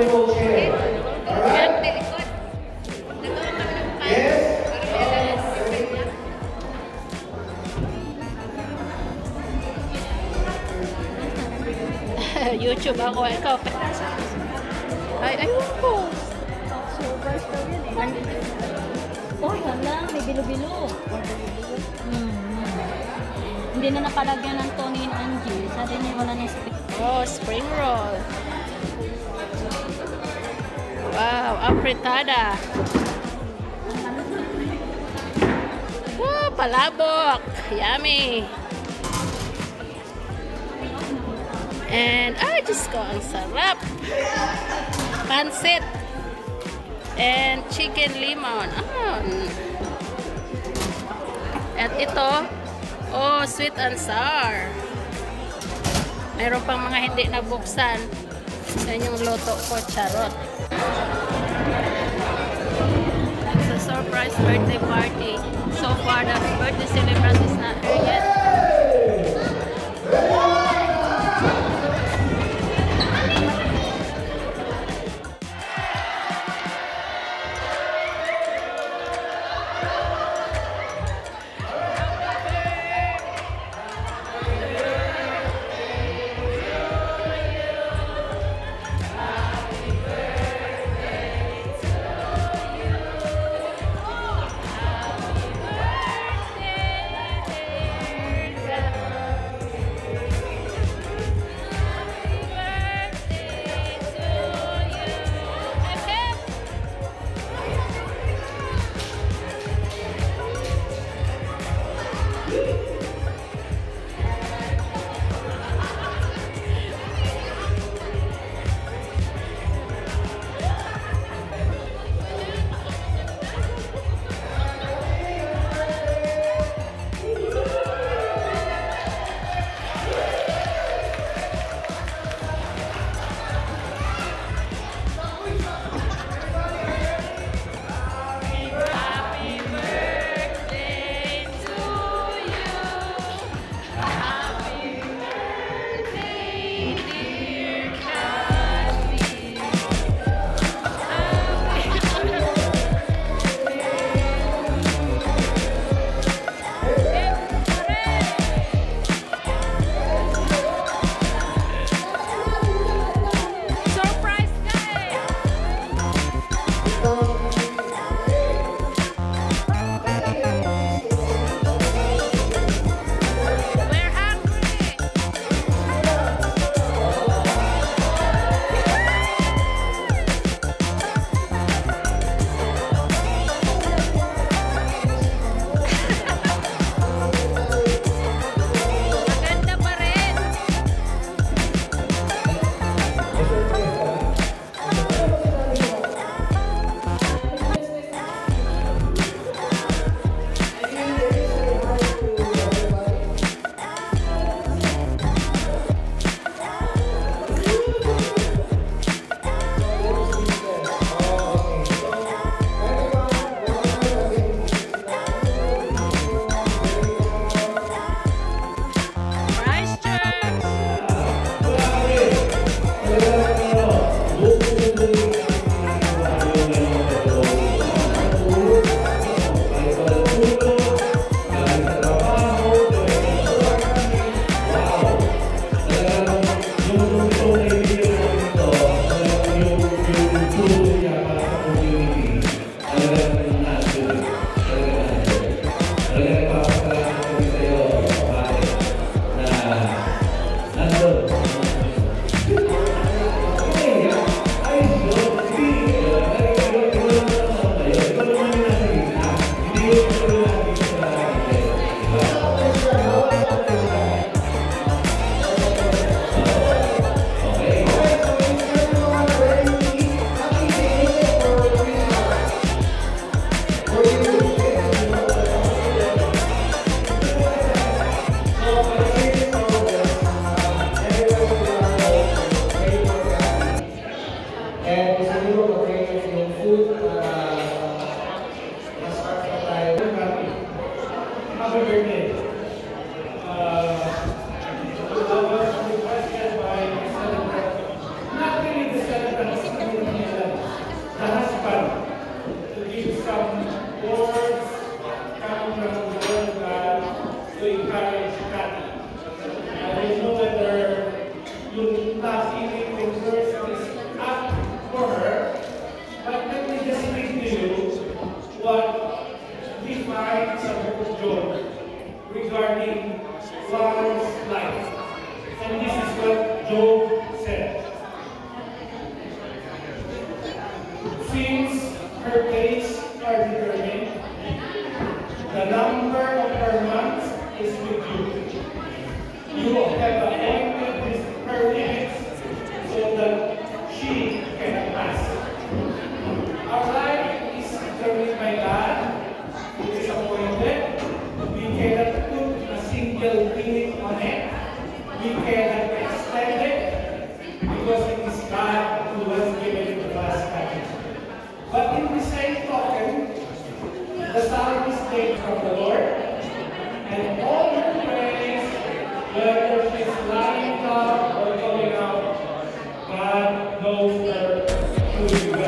comfortable chair. Alright? Yes? YouTube ako. Ikaw. Ay, ayun ko. Uy, hala, may bilo-bilo. Hmm. Hindi na nakalagyan ng Tony and Angie. Sabi niya wala na stick. Oh, spring roll. Wow, apretada. Wow, palabok. Yummy. And, ay, Diyos ko, ang sarap. Pansit. And chicken lemon. Ah. mm. At ito, oh, sweet and sour. Meron pang mga hindi nabuksan. Yan yung loto ko, charot. It's a surprise birthday party. So far, the birthday celebrant is not here yet. regarding why sing of the Lord, and all your praise, whether she's lying down or coming out, God knows that better.